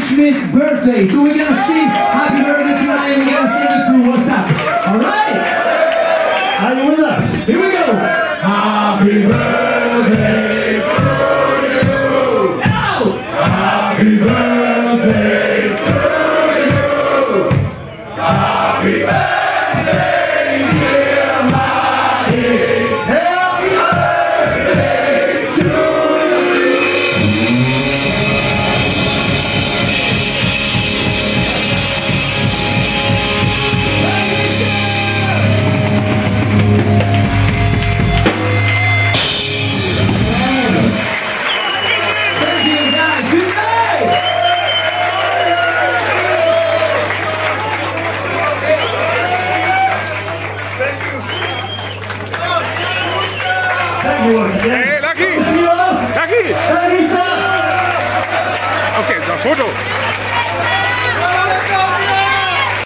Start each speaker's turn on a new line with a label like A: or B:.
A: Schmidt birthday. So we're gonna sing happy birthday to Ryan. We're gonna sing it through WhatsApp. Alright?
B: Are you with us?
A: Here we go. Happy birthday to you. Now! Happy birthday to you. Happy birthday, dear
C: ¡Eh,
B: aquí! ¡Aquí!
C: ¡Aquí! ¡Ok, foto!